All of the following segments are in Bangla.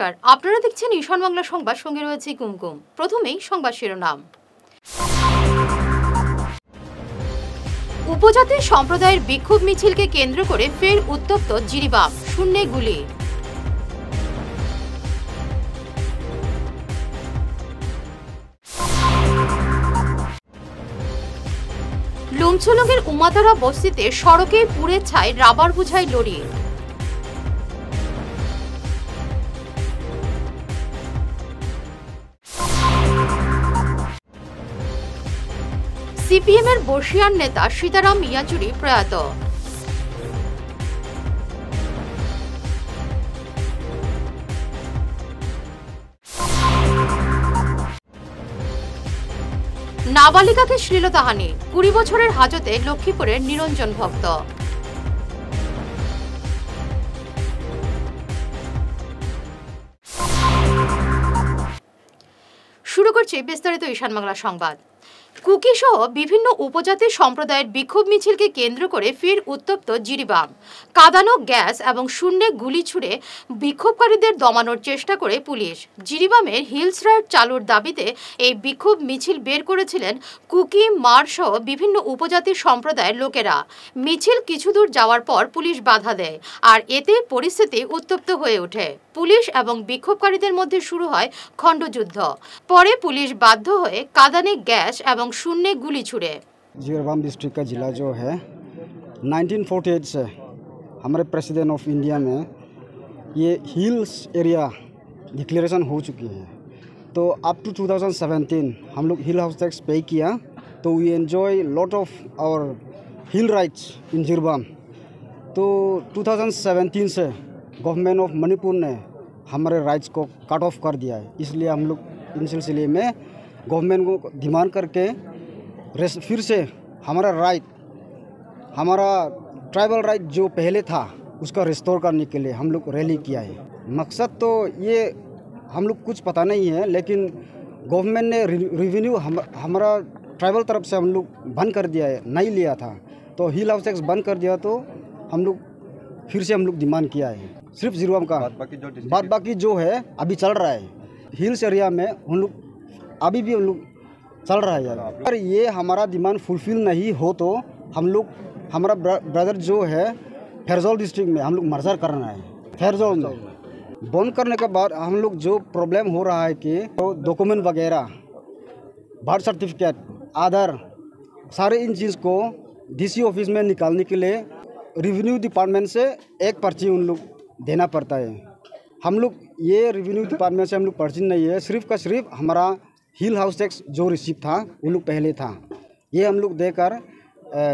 নমস্কার। আপনারা দেখছেন ঈশান বাংলা সংবাদ, সঙ্গে রয়েছে কুমকুম। প্রথমেই সংবাদ শিরোনাম। উপজাতি সম্প্রদায়ের বিক্ষোভ মিছিলকে কেন্দ্র করে ফের উত্তপ্ত জিরিবাম, শূন্যে গুলি। লুমছুলুঙের উমাতারা বস্তিতে সড়কে পুড়ে ছায় রাবার বুঝাই লরি সিপিএমের বর্ষিয়ান নেতা সীতারাম ইয়াচুরি প্রয়াত। নাবালিকাকে শ্লীলতাহানি কুড়ি বছরের হাজতে লক্ষ্মীপুরের নিরঞ্জন ভক্ত। শুরু করছি বিস্তারিত ঈশান বাংলা সংবাদ। কুকি সহ বিভিন্ন উপজাতি সম্প্রদায়ের বিক্ষোভ মিছিলকে কেন্দ্র করে ফের উত্তপ্ত জিরিবাম। কাদানো গ্যাস এবং শূন্যে গুলি ছুড়ে বিক্ষোভকারীদের দমানোর চেষ্টা করে পুলিশ। জিরিবামের হিলস রাইড চালুর দাবিতে এই বিক্ষোভ মিছিল বের করেছিলেন কুকি মার সহ বিভিন্ন উপজাতি সম্প্রদায়ের লোকেরা। মিছিল কিছু দূর যাওয়ার পর পুলিশ বাধা দেয়, আর এতে পরিস্থিতি উত্তপ্ত হয়ে ওঠে। পুলিশ এবং বিক্ষোভকারীদের মধ্যে শুরু হয় খণ্ডযুদ্ধ। পরে পুলিশ বাধ্য হয়ে কাদানে গ্যাস এবং শূন্যে গুলি ছুড়ে जीरबाम डिस्ट्रिक्ट का ज़िला जो है 1948 से हमारे प्रेसिडेंट ऑफ इंडिया में ये हिल्स एरिया डिक्लेरेशन हो चुकी है तो अप टू 2017 हम लोग हिल हाउस टैक्स पे किया तो we enjoy lot of our hill rights in Jiribam तो 2017 से गवर्नमेंट ऑफ मणिपुर ने हमारे राइट्स को कट ऑफ कर दिया है इसलिए हम लोग इन सिलसिले में गवर्नमेंट को डिमांड करके फिर से हमारा राइट हमारा ट्राइबल राइट जो पहले था उसका रिस्टोर करने के लिए हम लोग रैली किया है। मकसद तो ये हम लोग कुछ पता नहीं है लेकिन गवर्नमेंट ने रिवेन्यू हम हमारा ट्राइबल तरफ़ से हम लोग बंद कर दिया है नहीं लिया था। तो हिल हाउस टैक्स बंद कर दिया तो हम लोग फिर से हम लोग डिमांड किया है। सिर्फ़ ज़ीरो का। बाद बाकी जो है अभी चल रहा है। हिल्स एरिया में हम लोग अभी भी हम लोग चल रहा है अगर ये हमारा डिमांड फुलफिल नहीं हो तो हम लोग, हमारा ब्रदर जो है फैरजौल डिस्ट्रिक्ट में हम लोग मर्जर करना है। फैरजौल में। बंद करने के बाद हम लोग जो प्रॉब्लम हो रहा है कि तो डॉक्यूमेंट वगैरह बर्थ सर्टिफिकेट आधार, सारे इन चीज़ को डीसी ऑफ़िस में निकालने के लिए रेवेन्यू डिपार्टमेंट से एक पर्ची उन लोग देना पड़ता है। हम लोग, ये रेवेन्यू डिपार्टमेंट से हम लोग पर्ची नहीं है, सिर्फ़ का सिर्फ़ हमारा हिल हाउस टैक्स जो रिसीव था, वो लोग पहले था। ये हम लोग देकर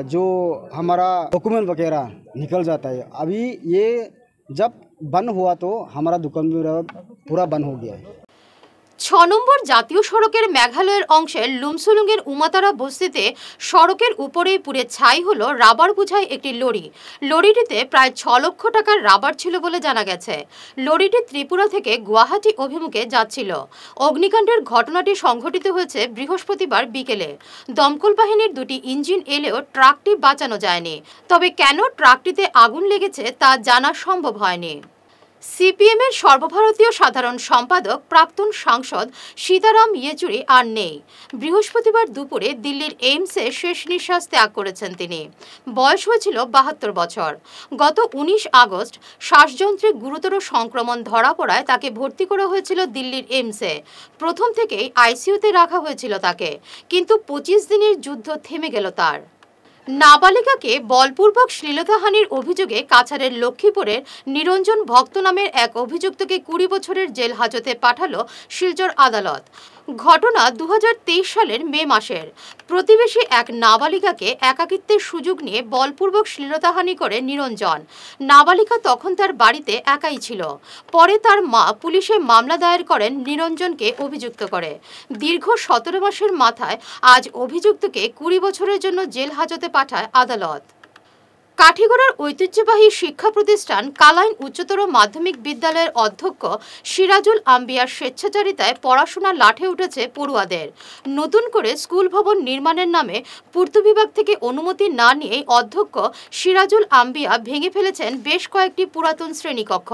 जो हमारा डॉक्यूमेंट वगैरह निकल जाता है। अभी ये जब बंद हुआ तो हमारा दुकान पूरा बंद हो गया है। ছ নম্বর জাতীয় সড়কের মেঘালয়ের অংশের লুমসুলুঙের উমাতারা বস্তিতে সড়কের উপরেই পুড়ে ছাই হলো রাবার বোঝাই একটি লরি। লরিটিতে প্রায় ছ লক্ষ টাকার রাবার ছিল বলে জানা গেছে। লরিটি ত্রিপুরা থেকে গুয়াহাটি অভিমুখে যাচ্ছিল। অগ্নিকাণ্ডের ঘটনাটি সংঘটিত হয়েছে বৃহস্পতিবার বিকেলে। দমকল বাহিনীর দুটি ইঞ্জিন এলেও ট্রাকটি বাঁচানো যায়নি। তবে কেন ট্রাকটিতে আগুন লেগেছে তা জানা সম্ভব হয়নি। সিপিএমের সর্বভারতীয় সাধারণ সম্পাদক, প্রাক্তন সাংসদ সীতারাম ইয়েচুরি আর নেই। বৃহস্পতিবার দুপুরে দিল্লির এইমসে শেষ নিঃশ্বাস ত্যাগ করেছেন তিনি। বয়স হয়েছিল বাহাত্তর বছর। গত উনিশ আগস্ট শ্বাসযন্ত্রে গুরুতর সংক্রমণ ধরা পড়ায় তাকে ভর্তি করা হয়েছিল দিল্লির এইমসে। প্রথম থেকেই আইসিইউতে রাখা হয়েছিল তাকে, কিন্তু পঁচিশ দিনের যুদ্ধ থেমে গেল তার। নাবালিকাকে বলপূর্বক শ্লীলতাহানির অভিযোগে কাছারের লক্ষ্মীপুরের নিরঞ্জন ভক্ত নামের এক অভিযুক্তকে কুড়ি বছরের জেল হাজতে পাঠালো শিলচর আদালত। ঘটনা দু হাজার তেইশ সালের মে মাসের। প্রতিবেশী এক নাবালিকাকে একাকিত্বের সুযোগ নিয়ে বলপূর্বক শ্লীলতাহানি করে নিরঞ্জন। নাবালিকা তখন তার বাড়িতে একাই ছিল। পরে তার মা পুলিশে মামলা দায়ের করেন নিরঞ্জনকে অভিযুক্ত করে। দীর্ঘ সতেরো মাসের মাথায় আজ অভিযুক্তকে কুড়ি বছরের জন্য জেল হাজতে পাঠায় আদালত। কাঠিগড়ার ঐতিহ্যবাহী শিক্ষা প্রতিষ্ঠান কালাইন উচ্চতর মাধ্যমিক বিদ্যালয়ের অধ্যক্ষ সিরাজুল আম্বিয়ার স্বেচ্ছাচারিতায় পড়াশোনা লাঠে উঠেছে পড়ুয়াদের। নতুন করে স্কুল ভবন নির্মাণের নামে পূর্ত বিভাগ থেকে অনুমতি না নিয়েই অধ্যক্ষ সিরাজুল আম্বিয়া ভেঙে ফেলেছেন বেশ কয়েকটি পুরাতন শ্রেণীকক্ষ।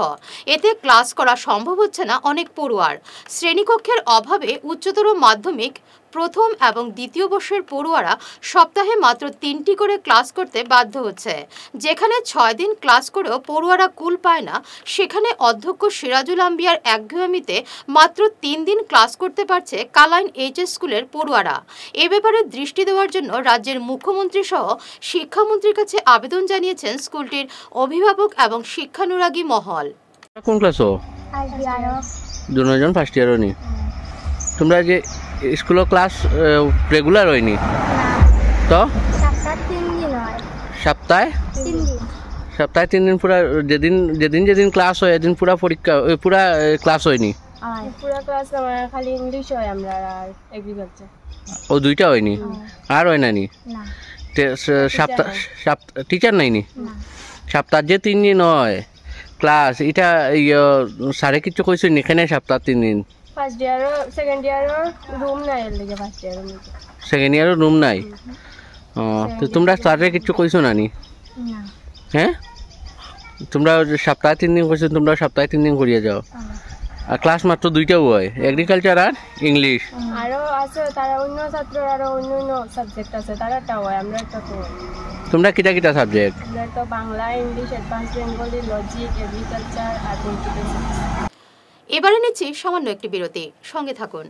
এতে ক্লাস করা সম্ভব হচ্ছে না অনেক পড়ুয়ার। শ্রেণীকক্ষের অভাবে উচ্চতর মাধ্যমিক প্রথম এবং দ্বিতীয় বর্ষের পড়ুয়ারা সপ্তাহে মাত্র তিনটি করে ক্লাস করতে বাধ্য হচ্ছে। যেখানে ছয় দিন ক্লাস করেও পড়ুয়ারা কুল পায় না সেখানে অধ্যক্ষ সিরাজুল আম্বিয়ার একঘেয়েমিতে মাত্র তিন দিন ক্লাস করতে পারছে কালাইন এইচএস স্কুলের পড়ুয়ারা। এ ব্যাপারে দৃষ্টি দেওয়ার জন্য রাজ্যের মুখ্যমন্ত্রী সহ শিক্ষামন্ত্রীর কাছে আবেদন জানিয়েছেন স্কুলটির অভিভাবক এবং শিক্ষানুরাগী মহল। কোন ক্লাস? দুজন ফার্স্ট ইয়ারও নি। তোমরা যে স্কুলের ক্লাস রেগুলার হয়নি। না তো? সপ্তাহ সপ্তাহে? সপ্তাহে তিন দিন পুরা যেদিন যেদিন যেদিন ক্লাস হয় এদিন পুরা পরীক্ষা পুরা ক্লাস হয়নি। হয়। ক্লাস খালি ইংলিশ হয় আমরা আর এগ্রিকালচার ও দুইটা হয়নি? আর হয় না। নি সপ্তাহ সপ্তাহ টিচার নাই। নি। সপ্তাহ যে তিন দিন হয় ক্লাস এটা ইয়ে, স্যারে কিছু কইছে এখানে সপ্তাহ তিন দিন। ফার্স্ট ইয়ারও সেকেন্ড ইয়ারও রুম নাই এর লেগে ফার্স্ট মধ্যে সেকেন্ড ইয়ারও রুম নাই? ও তো তোমরা স্যারে কিছু কইছো না নি। হ্যাঁ? তোমরা সপ্তাহে তিন দিন করছ তোমরা সপ্তাহে তিন দিন করিয়ে যাও। আর ক্লাস মাত্র দুইটাও হয় এগ্রিকালচার আর ইংলিশ আরও আছে তারা অন্য ছাত্রর আরও অন্য অন্য সাবজেক্ট আছে তারা একটা হয় আমরা একটা তো তোমরা কিটা কিটা সাবজেক্ট তো Bangla English advance Bengali logic agriculture আর কম্পিউটার এবারে নিচ্ছি সামান্য একটি বিরতি। সঙ্গে থাকুন।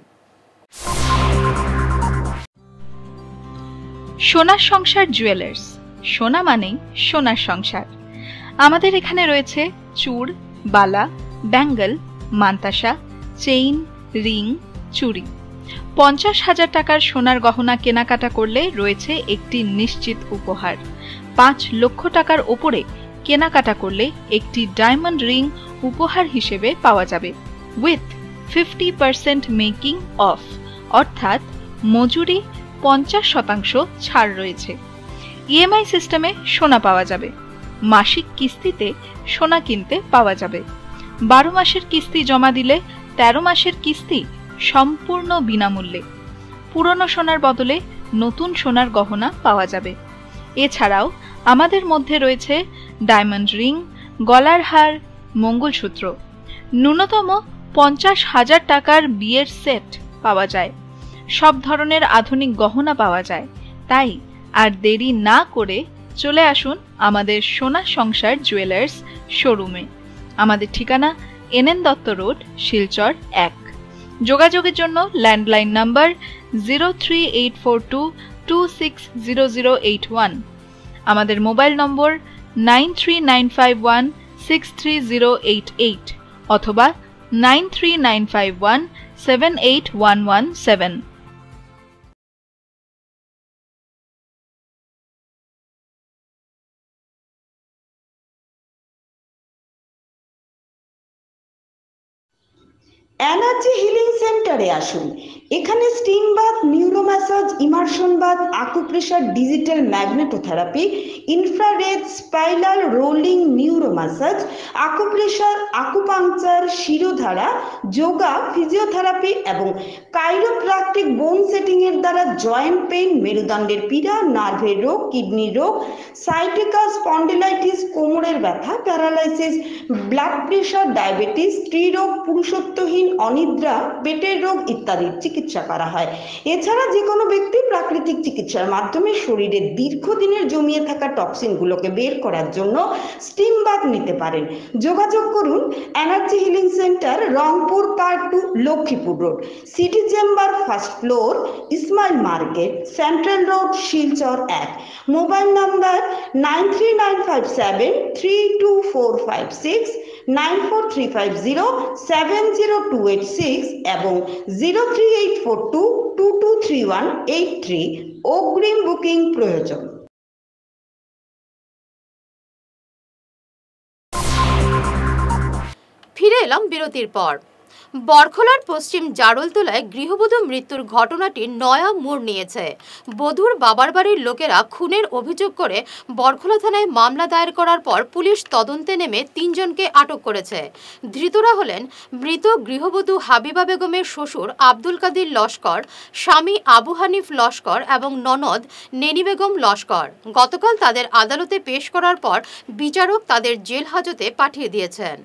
সোনার সংসার জুয়েলার্স। সোনা মানেই সোনার সংসার। আমাদের এখানে রয়েছে চূড় বালা, ব্যাঙ্গল, মান্তাসা, চেইন, রিং, চুড়ি। পঞ্চাশ হাজার টাকার সোনার গহনা কেনাকাটা করলে রয়েছে একটি নিশ্চিত উপহার। পাঁচ লক্ষ টাকার ওপরে কেনাকাটা করলে একটি ডায়মন্ড রিং উপহার হিসেবে পাওয়া যাবে। With fifty percent making of অর্থাৎ মজুরি পঞ্চাশ শতাংশ ছাড় রয়েছে। ইএমআই সিস্টেমে সোনা পাওয়া যাবে। মাসিক কিস্তিতে সোনা কিনতে পাওয়া যাবে। বারো মাসের কিস্তি জমা দিলে তেরো মাসের কিস্তি সম্পূর্ণ বিনামূল্যে। পুরনো সোনার বদলে নতুন সোনার গহনা পাওয়া যাবে। এছাড়াও আমাদের মধ্যে রয়েছে ডায়মন্ড রিং গলার হার, মঙ্গলসূত্র। ন্যূনতম পঞ্চাশ হাজার টাকার বিয়ের সেট পাওয়া যায়। সব ধরনের আধুনিক গহনা পাওয়া যায়। তাই আর দেরি না করে চলে আসুন আমাদের সোনা সংসার জুয়েলার্স শোরুমে। আমাদের ঠিকানা এনএন দত্ত রোড, শিলচর এক। যোগাযোগের জন্য landline number zero three eight four two two six zero zero eight one. আমাদের mobile number nine three nine five one six three zero eight eight অথবা 93951 এনার্জি হিলিং সেন্টারে আসুন। এখানে steam bath neuro massage immersion bath acupressure digital magnetotherapy infrared spiral rolling neuro massage acupressure acupuncture shirodhara yoga physiotherapy এবং কাইরোপ্রাকটিক বোন সেটিংয়ের দ্বারা জয়েন্ট পেইন মেরুদণ্ডের পীড়া নার্ভের রোগ কিডনির রোগ সাইটিকা স্পন্ডিলাইটিস কোমরের ব্যথা প্যারালাইসিস ব্লাড প্রেশার ডায়াবেটিস স্ত্রীরোগ, পুরুষত্বহীন অনিদ্রা, পেটের রোগ ইত্যাদির চিকিৎসা করা হয়। এছাড়া যে কোনো ব্যক্তি প্রাকৃতিক চিকিৎসার মাধ্যমে শরীরের দীর্ঘদিনের জমিয়ে থাকা টক্সিনগুলোকে বের করার জন্য স্টিম বাথ নিতে পারেন। যোগাযোগ করুন energy healing centre, Rangpur part two Lakshmipur road, city chamber first floor, Ismail market, central road, Silchar এক। Mobile number nine three nine five seven three two four five six nine four three five zero seven zero two eight six এবং zero three eight four two two two three one eight three অগ্রিম বুকিং প্রয়োজন। ফিরে এলাম বিরতির পর। বরখলার পশ্চিম জারলতলায় গৃহবধূ মৃত্যুর ঘটনাটি নয়া মোড় নিয়েছে। বধূর বাবার বাড়ির লোকেরা খুনের অভিযোগ করে বরখলা থানায় মামলা দায়ের করার পর পুলিশ তদন্তে নেমে তিনজনকে আটক করেছে। ধৃতরা হলেন মৃত গৃহবধূ হাবিবা বেগমের শ্বশুর আব্দুল কাদির লস্কর, স্বামী আবু হানিফ লস্কর এবং ননদ নেনি বেগম লস্কর। গতকাল তাদের আদালতে পেশ করার পর বিচারক তাদের জেল হাজতে পাঠিয়ে দিয়েছেন।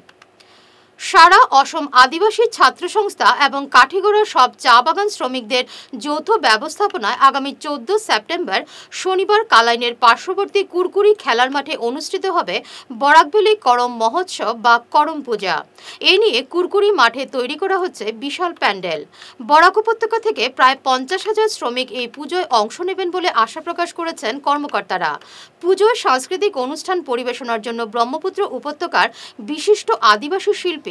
সারা অসম আদিবাসী ছাত্র সংস্থা এবং কাঠিগড়ার সব চা বাগান শ্রমিকদের যৌথ ব্যবস্থাপনায় আগামী চোদ্দ সেপ্টেম্বর শনিবার কালাইনের পার্শ্ববর্তী কুরকুরি খেলার মাঠে অনুষ্ঠিত হবে বরাকবেলি করম মহোৎসব বা করম পূজা। এ নিয়ে কুরকুরি মাঠে তৈরি করা হচ্ছে বিশাল প্যান্ডেল। বরাক উপত্যকা থেকে প্রায় পঞ্চাশ হাজার শ্রমিক এই পুজোয় অংশ নেবেন বলে আশা প্রকাশ করেছেন কর্মকর্তারা। পুজোয় সাংস্কৃতিক অনুষ্ঠান পরিবেশনার জন্য ব্রহ্মপুত্র উপত্যকার বিশিষ্ট আদিবাসী শিল্পী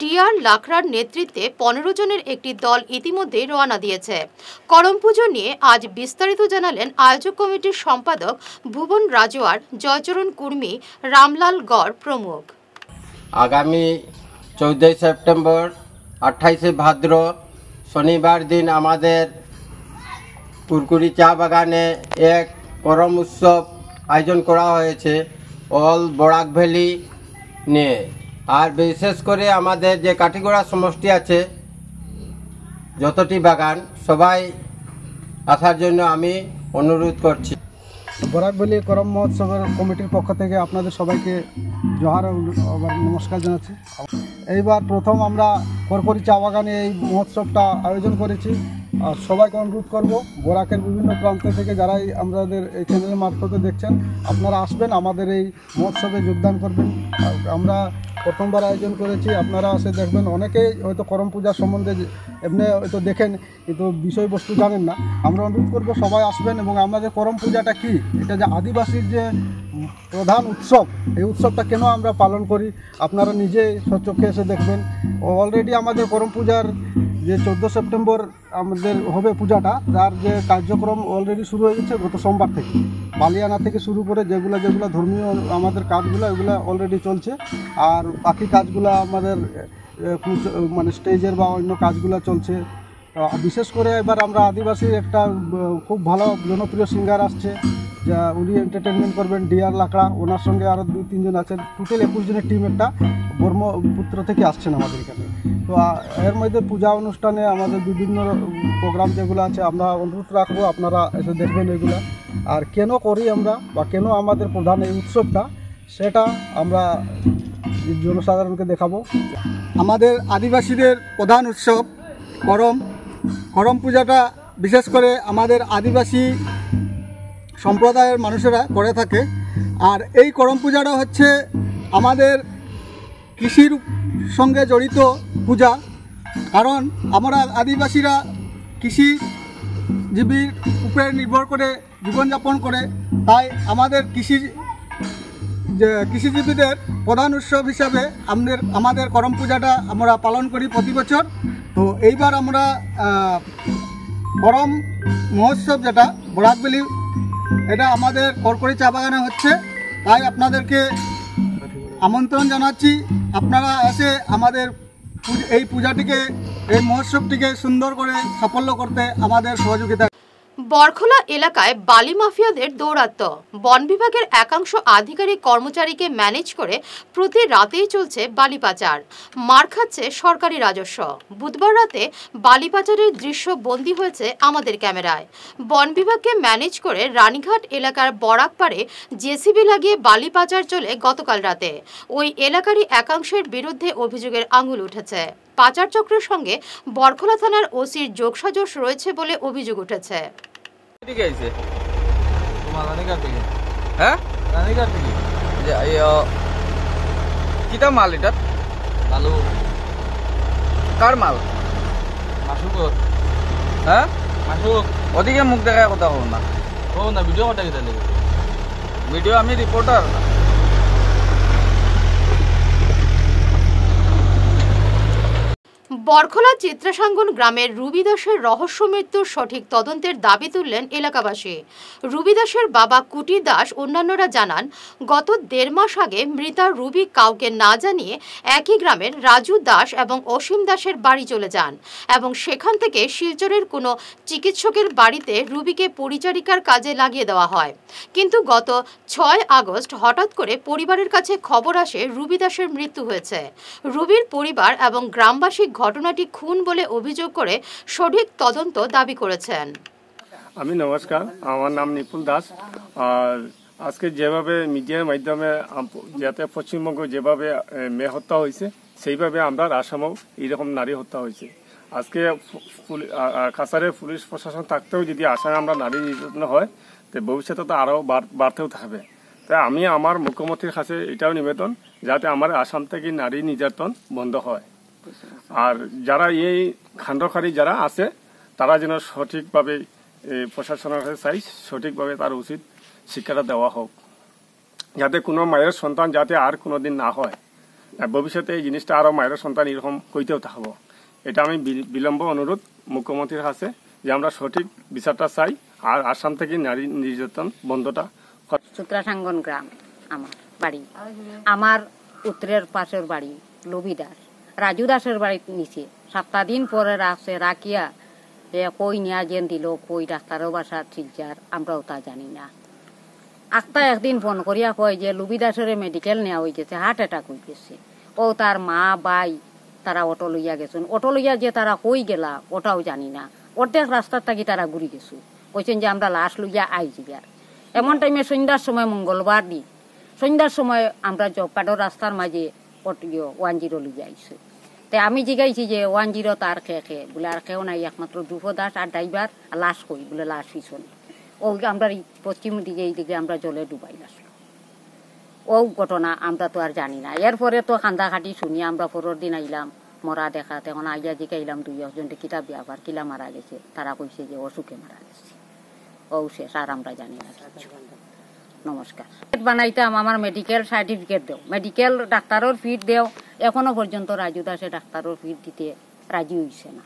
ডিআর লাকড়ার নেতৃত্বে পনেরো জনের একটি দল ইতিমধ্যে রওনা দিয়েছে। করম পুজো নিয়ে আজ বিস্তারিত জানালেন আয়োজক কমিটির সম্পাদক ভুবন রাজোয়ার, জয়চরণ কুর্মী, রামলাল গড় প্রমুখ। আগামী চৌদ্দই সেপ্টেম্বর, আঠাইশে ভাদ্র, শনিবার দিন আমাদের কুরকুরি চা বাগানে এক করম উৎসব আয়োজন করা হয়েছে, অল বরাক ভ্যালি নিয়ে। আর বিশেষ করে আমাদের যে কাঠিগোড়া সমষ্টি আছে, যতটি বাগান, সবাই আসার জন্য আমি অনুরোধ করছি। বরাকবেলি করম মহোৎসবের কমিটির পক্ষ থেকে আপনাদের সবাইকে জোহার নমস্কার জানাচ্ছি। এইবার প্রথম আমরা করকরি চা বাগানে এই মহোৎসবটা আয়োজন করেছি। আর সবাইকে অনুরোধ করব, বরাকের বিভিন্ন প্রান্ত থেকে যারাই আমাদের এই চ্যানেলের মারফতে দেখছেন, আপনারা আসবেন, আমাদের এই মহোৎসবে যোগদান করবেন। আমরা প্রথমবার আয়োজন করেছি, আপনারা আসে দেখবেন অনেকেই হয়তো করম পূজার সম্বন্ধে এমনি হয়তো দেখেন, কিন্তু বিষয়বস্তু জানেন না। আমরা অনুরোধ করব সবাই আসবেন এবং আমাদের করম পূজাটা কি, এটা যে আদিবাসীর যে প্রধান উৎসব, এই উৎসবটা কেন আমরা পালন করি, আপনারা নিজে সচক্ষে এসে দেখবেন। অলরেডি আমাদের করম পূজার যে চোদ্দ সেপ্টেম্বর আমাদের হবে পূজাটা, তার যে কার্যক্রম অলরেডি শুরু হয়ে গেছে গত সোমবার থেকে। বালিয়ানা থেকে শুরু করে যেগুলো যেগুলো ধর্মীয় আমাদের কাজগুলো, এগুলো অলরেডি চলছে। আর বাকি কাজগুলো আমাদের মানে স্টেজের বা অন্য কাজগুলো চলছে। বিশেষ করে এবার আমরা আদিবাসী একটা খুব ভালো জনপ্রিয় সিঙ্গার আসছে, যা উনি এন্টারটেনমেন্ট করবেন ডিআর লাকড়া। ওনার সঙ্গে আরও দুই তিনজন আছেন। টোটাল একুশ জনের টিম একটা ব্রহ্মপুত্র থেকে আসছেন আমাদের এখানে। তো এর মধ্যে পূজা অনুষ্ঠানে আমাদের বিভিন্ন প্রোগ্রাম যেগুলো আছে, আমরা অনুরোধ রাখব, আপনারা এসে দেখবেন এগুলো। আর কেন করি আমরা, বা কেন আমাদের প্রধান এই উৎসবটা, সেটা আমরা জনসাধারণকে দেখাবো। আমাদের আদিবাসীদের প্রধান উৎসব করম। করম পূজাটা বিশেষ করে আমাদের আদিবাসী সম্প্রদায়ের মানুষেরা করে থাকে। আর এই করম পূজাটা হচ্ছে আমাদের কৃষির সঙ্গে জড়িত পূজা। কারণ আমরা আদিবাসীরা কৃষিজীবীর উপরে নির্ভর করে জীবনযাপন করে, তাই আমাদের কৃষি যে কৃষিজীবীদের প্রধান উৎসব হিসাবে আমাদের আমাদের করম পূজাটা আমরা পালন করি প্রতি বছর। তো এইবার আমরা করম মহোৎসব যেটা বরাকবেলি এটা আমাদের করকরি চা বাগানে হচ্ছে। তাই আপনাদেরকে আমন্ত্রণ জানাচ্ছি। আপনারা এসে আমাদের এই পূজাটিকে এই মহোৎসবটিকে সুন্দর করে সাফল্য করতে আমাদের সহযোগিতা বরখলা এলাকায় বালি মাফিয়াদের দৌরাত্ম বন বিভাগের একাংশ আধিকারিক কর্মচারীকে ম্যানেজ করে প্রতি রাতেই চলছে বালি পাচার। মার খাচ্ছে সরকারি রাজস্ব। বুধবার রাতে বালি পাচারের দৃশ্য বন্দী হয়েছে আমাদের ক্যামেরায়। বন বিভাগকে ম্যানেজ করে রানীঘাট এলাকার বরাকপাড়ে জেসিবি লাগিয়ে বালি পাচার চলে গতকাল রাতে। ওই এলাকারই একাংশের বিরুদ্ধে অভিযোগের আঙুল উঠেছে। পাচার চক্রের সঙ্গে বরখলা থানার ওসির যোগসাজশ রয়েছে বলে অভিযোগ উঠেছে। হ্যাঁ? কিটা মাল এটা? আলু কার মাল? মাসুকর। হ্যাঁ? মাসুক। ওদিকে মুখ দেখায় কথা কব না। ও না ভিডিও কটা কেটে ভিডিও আমি রিপোর্টার বরখলা চিত্রাসাঙ্গন গ্রামের রুবি দাসের রহস্য মৃত্যুর সঠিক তদন্তের দাবি তুললেন এলাকাবাসী। রুবি দাসের বাবা কুটি দাস অন্যান্যরা জানান, গত দেড় মাস আগে মৃতা রুবি কাউকে না জানিয়ে একই গ্রামের রাজু দাস এবং অসীম দাসের বাড়ি চলে যান এবং সেখান থেকে শিলচরের কোনো চিকিৎসকের বাড়িতে রুবিকে পরিচারিকার কাজে লাগিয়ে দেওয়া হয়। কিন্তু গত ছয় আগস্ট হঠাৎ করে পরিবারের কাছে খবর আসে রুবি দাসের মৃত্যু হয়েছে। রুবির পরিবার এবং গ্রামবাসী ঘটনাটি খুন বলে অভিযোগ করে সঠিক তদন্ত দাবি করেছেন। আমি নমস্কার, আমার নাম নিপুল দাস। আর আজকে যেভাবে মিডিয়ার মাধ্যমে যাতে পশ্চিমবঙ্গ যেভাবে মেয়ে হত্যা হয়েছে, সেইভাবে আমরা আসামেও এইরকম নারী হত্যা হয়েছে। আজকে আ- পুলিশ প্রশাসন থাকতেও যদি আসামে আমরা নারী নির্যাতন হয়, তো ভবিষ্যতে তো আরও বাড়তেও থাকবে। তাই আমি আমার মুখ্যমন্ত্রীর কাছে এটাও নিবেদন, যাতে আমার আসাম থেকে নারী নির্যাতন বন্ধ হয়। আর যারা এই খাণ্ডকারী যারা আছে, তারা যেন সঠিকভাবে প্রশাসনের কাছে চাই, সঠিকভাবে তার উচিত শিক্ষাটা দেওয়া হোক। যাতে কোনো মায়ের সন্তান যাতে আর কোনোদিন না হয়। ভবিষ্যতে এই জিনিসটা আরও মায়ের সন্তান এরকম কইতেও থাকব। এটা আমি বিলম্ব অনুরোধ মুখ্যমন্ত্রীর কাছে যে আমরা সঠিক বিচারটা চাই, আর আসাম থেকে নারী নির্যাতন বন্ধটা সূত্রাসাঙ্গন গ্রাম, আমার বাড়ি। আমার উত্তরের পাশের বাড়ি লবি দাস রাজু দাসের বাড়ি নিছে। সাতটা দিন পরে রাখছে, রাখিয়া যে কই নিয়া যেন দিল, কই ডাক্তারও বাসা শিলচার আমরাও তা জানি না। আখতা একদিন ফোন করিয়া কয় যে, লুবি দাসের মেডিকেল নেওয়া হয়ে গেছে হার্ট অ্যাটাক হয়ে গেছে ও তার মা, বাই, তারা অটো লইয়া গেছেন। অটো লইয়া যে তারা কই গেলা, ওটাও জানি না। অর্ধেক রাস্তার থাকি তারা ঘুরি গেছু। কইছেন যে, আমরা লাশ লইয়া আইছি আর এমন টাইমে সন্ধ্যার সময় মঙ্গলবার দিন। সন্ধ্যার সময় আমরা জব কার্ডের রাস্তার মাঝে ওয়ান জিরো লইয়া আইসু তাই আমি জিগাইছি যে ওয়ান জিরো তার খেয়ে খেয়ে, বলে আর কেউ নাই, একমাত্র দুফো দাস আর ড্রাইভার আর লাশ কই, বলে লাশ পিছন। ও আমরা পশ্চিম দিকে, এই দিকে আমরা জলে ডুবাই আসলো ও ঘটনা আমরা তো আর জানি না। এরপরে তো কান্দা খাটি শুনি, আমরা পরের দিন আইলাম, মরা দেখা, তখন আইয়া জিকাইলাম দুই একজনকে কিতাব ব্যাপার কিলা মারা গেছে, তারা কইছে যে অসুখে মারা গেছে। ও শেষ, আর আমরা জানি না নমস্কার। বানাইতাম আমার মেডিকেল সার্টিফিকেট দেও। মেডিকেল ডাক্তারের ফিট দেও। এখনও পর্যন্ত রাজু দাসে ডাক্তারের ফিট দিতে রাজি হইছে না।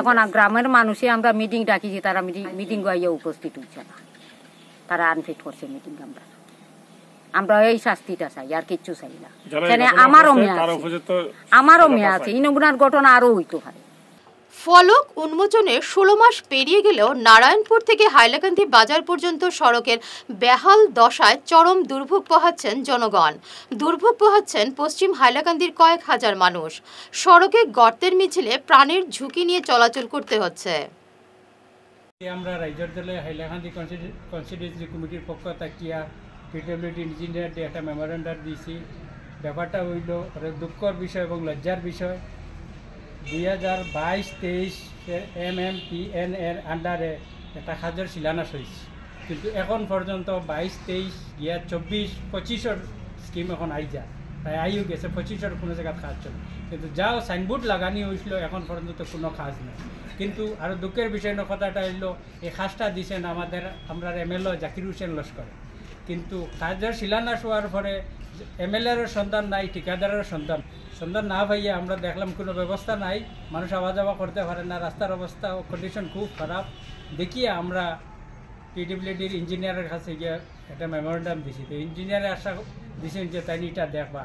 এখন আর গ্রামের মানুষে আমরা মিটিং ডাকিছি তারা মিটিং মিটিং গাইয়া উপস্থিত হইছে না। তারা আনফিট করছে মিটিং আমরা। আমরা এই শাস্তিটা চাই আর কিচ্ছু চাই না। আমারও মেয়ে আছে। আমারও মেয়ে আছে। ইনগুনার ঘটনা আরও হইতে পারে। ফলক উন্মোচনে ষোলো মাস পেরিয়ে গেলেও নারায়ণপুর থেকে হাইলাকান্দি বাজার পর্যন্ত সড়কের বেহাল দশায় চরম দুর্ভোগ পোহাচ্ছেন জনগণ। দুর্ভোগ পোহাচ্ছেন পশ্চিম হাইলাকান্দির কয়েক হাজার মানুষ। সড়কে গর্তের মিছিলে প্রাণের ঝুঁকি নিয়ে চলাচল করতে হচ্ছে। আমরা রাইজর দলে হাইলাকান্দি কনস্টিটিউন্সি কমিটির পক্ষ থাকিয়া পিডব্লিউডি ইঞ্জিনিয়ার একটা মেমোরেন্ডার দিয়েছি ব্যাপারটা হইল দুঃখর বিষয় এবং লজ্জার বিষয়। দুই বাইশ তেইশ এম এম পি এন এর আন্ডারে এটা কাজের শিলান্যাস হয়েছে কিন্তু এখন পর্যন্ত বাইশ তেইশ ইয়া চব্বিশ পঁচিশের স্কিম এখন আই যা তাই আইও গেছে পঁচিশের কোনো জায়গায় কাজ চলে। কিন্তু যাও সাইনবোর্ড লাগানি হয়েছিল এখন পর্যন্ত কোনো কাজ নেই। কিন্তু আরও দুঃখের বিষয় কথাটা হইল, এই কাজটা দিছেন আমাদের, আমরা এমএলএ জাকির হোসেন লস্কর। কিন্তু কাজের শিলান্যাস হওয়ার পরে এমএলএর সন্ধান নাই ঠিকাদারের সন্ধান। সন্ধান না পাইয়া আমরা দেখলাম কোনো ব্যবস্থা নাই। মানুষ আওয়া যাওয়া করতে পারে না, রাস্তার অবস্থা ও কন্ডিশন খুব খারাপ। দেখিয়ে আমরা পিডব্লিউডির ইঞ্জিনিয়ারের কাছে গিয়ে একটা মেমোরেন্ডাম দিছি। তো ইঞ্জিনিয়ারে আশা দিছেন যে তাই এটা দেখবা।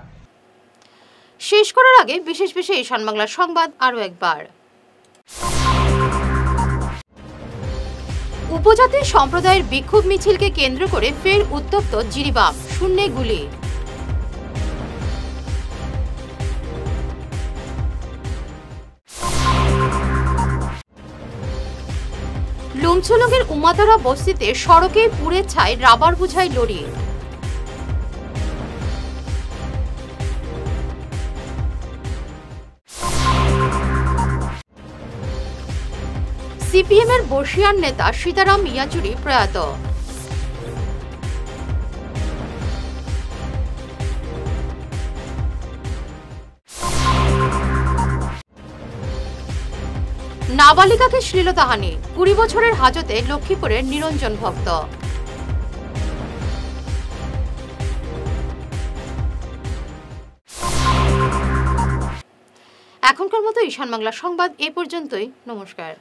শেষ করার আগে বিশেষ বিশেষ ঈশান বাংলার সংবাদ আরও একবার। উপজাতি সম্প্রদায়ের বিক্ষোভ মিছিলকে কেন্দ্র করে ফের উত্তপ্ত জিরিবাম, শূন্যে গুলি। লুমছুলুঙের উমাতারা বস্তিতে সড়কে পুড়ে ছায় রাবার বোঝাই লরি। সিপিএমের বর্ষিয়ান নেতা সীতারাম ইয়াচুরি প্রয়াত। নাবালিকাকে শ্লীলতাহানি। কুড়ি বছরের হাজতে লক্ষ্মীপুরের নিরঞ্জন ভক্ত। এখনকার মতো ঈশান বাংলা সংবাদ এ পর্যন্তই। নমস্কার।